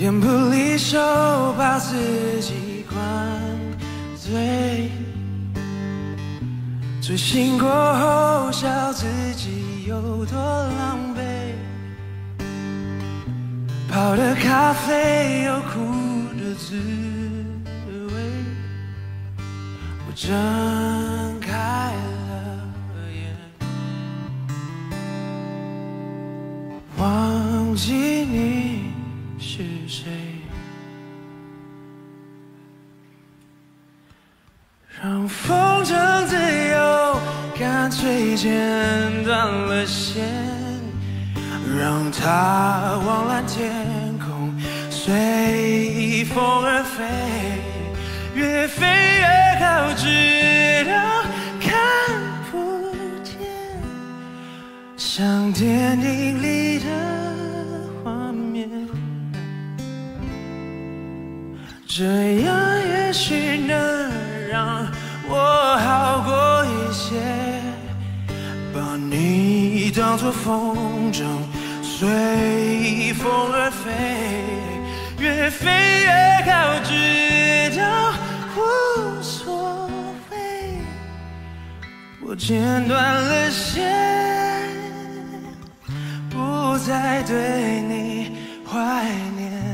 烟不离手，把自己灌醉，醉醒过后笑自己有多狼狈，泡的咖啡有苦的滋味，我睁开了眼，忘记让风筝自由，干脆剪断了线，让它往蓝天空随风而飞，越飞越高，直到看不见，像电影里的画面。这样也许能让我好过一些，把你当作风筝，随风而飞，越飞越高，直到无所谓。我剪断了线，不再对你怀念。